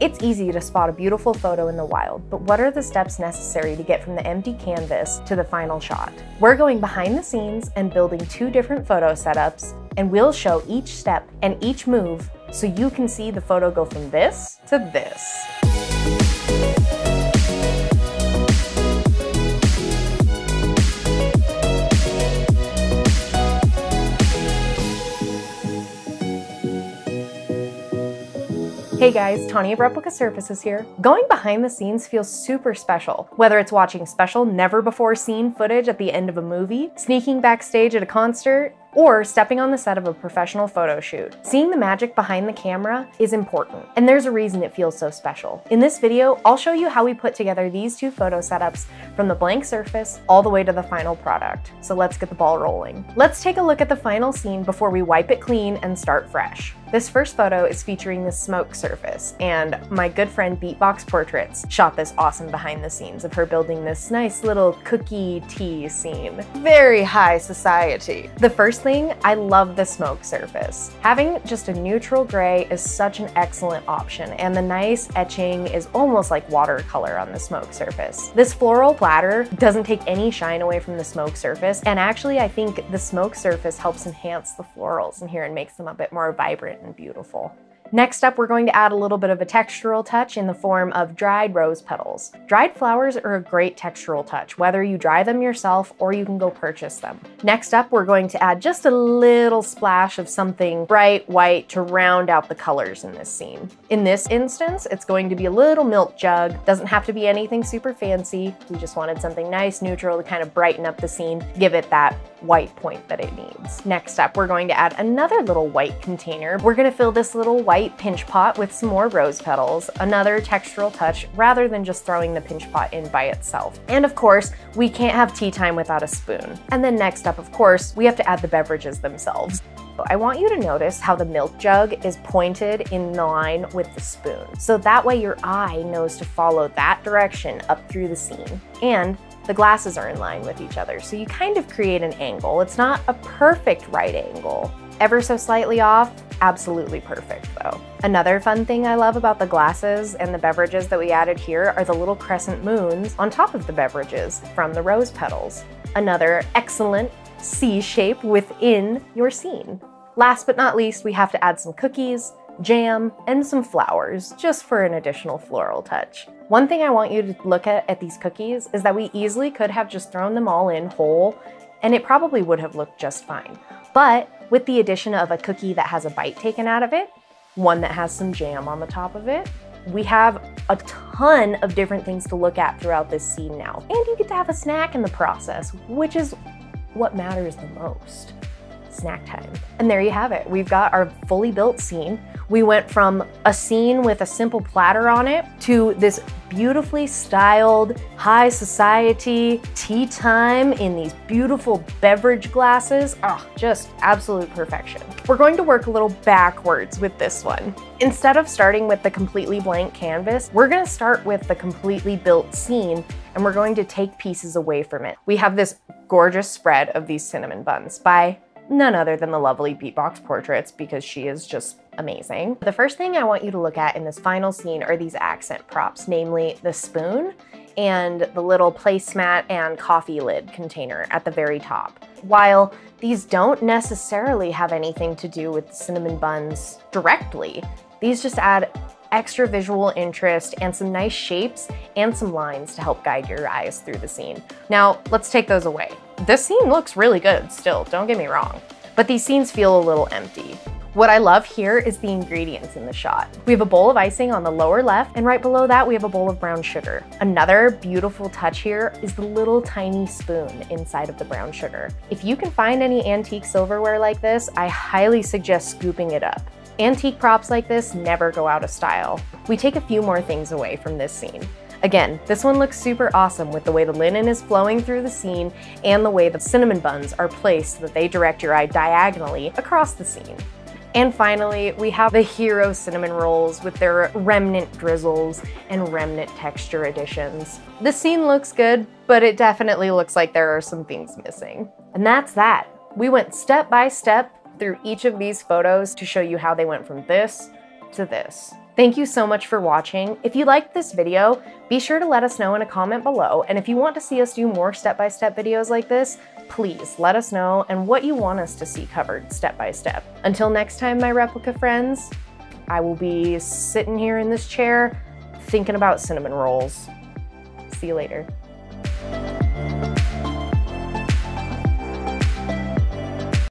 It's easy to spot a beautiful photo in the wild, but what are the steps necessary to get from the empty canvas to the final shot? We're going behind the scenes and building two different photo setups, and we'll show each step and each move so you can see the photo go from this to this. Hey guys, Tanya of Replica Surfaces here. Going behind the scenes feels super special. Whether it's watching special, never before seen footage at the end of a movie, sneaking backstage at a concert, or stepping on the set of a professional photo shoot. Seeing the magic behind the camera is important, and there's a reason it feels so special. In this video, I'll show you how we put together these two photo setups from the blank surface all the way to the final product. So let's get the ball rolling. Let's take a look at the final scene before we wipe it clean and start fresh. This first photo is featuring the smoke surface, and my good friend Beatbox Portraits shot this awesome behind the scenes of her building this nice little cookie tea scene. Very high society. The first thing, I love the smoke surface. Having just a neutral gray is such an excellent option, and the nice etching is almost like watercolor on the smoke surface. This floral platter doesn't take any shine away from the smoke surface, and actually I think the smoke surface helps enhance the florals in here and makes them a bit more vibrant and beautiful. Next up, we're going to add a little bit of a textural touch in the form of dried rose petals. Dried flowers are a great textural touch, whether you dry them yourself or you can go purchase them. Next up, we're going to add just a little splash of something bright white to round out the colors in this scene. In this instance, it's going to be a little milk jug. Doesn't have to be anything super fancy. We just wanted something nice, neutral to kind of brighten up the scene, give it that white point that it needs. Next up, we're going to add another little white container. We're gonna fill this little white pinch pot with some more rose petals, another textural touch rather than just throwing the pinch pot in by itself. And of course, we can't have tea time without a spoon. And then next up, of course, we have to add the beverages themselves. I want you to notice how the milk jug is pointed in line with the spoon. So that way your eye knows to follow that direction up through the scene. And the glasses are in line with each other, so you kind of create an angle. It's not a perfect right angle. Ever so slightly off, absolutely perfect though. Another fun thing I love about the glasses and the beverages that we added here are the little crescent moons on top of the beverages from the rose petals. Another excellent C shape within your scene. Last but not least, we have to add some cookies, jam, and some flowers, just for an additional floral touch. One thing I want you to look at at these cookies is that we easily could have just thrown them all in whole, and it probably would have looked just fine. But with the addition of a cookie that has a bite taken out of it, one that has some jam on the top of it, we have a ton of different things to look at throughout this scene now. And you get to have a snack in the process, which is what matters the most snack time. And there you have it. We've got our fully built scene. We went from a scene with a simple platter on it to this beautifully styled high society tea time in these beautiful beverage glasses. Oh, just absolute perfection. We're going to work a little backwards with this one. Instead of starting with the completely blank canvas, we're gonna start with the completely built scene and we're going to take pieces away from it. We have this gorgeous spread of these cinnamon buns by none other than the lovely Beatbox Portraits because she is just amazing. The first thing I want you to look at in this final scene are these accent props, namely the spoon and the little placemat and coffee lid container at the very top. While these don't necessarily have anything to do with cinnamon buns directly, these just add extra visual interest and some nice shapes and some lines to help guide your eyes through the scene. Now, let's take those away. This scene looks really good still, don't get me wrong, but these scenes feel a little empty. What I love here is the ingredients in the shot. We have a bowl of icing on the lower left, and right below that we have a bowl of brown sugar. Another beautiful touch here is the little tiny spoon inside of the brown sugar. If you can find any antique silverware like this, I highly suggest scooping it up. Antique props like this never go out of style. We take a few more things away from this scene. Again, this one looks super awesome with the way the linen is flowing through the scene and the way the cinnamon buns are placed so that they direct your eye diagonally across the scene. And finally, we have the Hero Cinnamon Rolls with their remnant drizzles and remnant texture additions. The scene looks good, but it definitely looks like there are some things missing. And that's that. We went step by step through each of these photos to show you how they went from this to this. Thank you so much for watching. If you liked this video, be sure to let us know in a comment below. And if you want to see us do more step-by-step -step videos like this, please let us know and what you want us to see covered step by step. Until next time, my replica friends, I will be sitting here in this chair thinking about cinnamon rolls. See you later.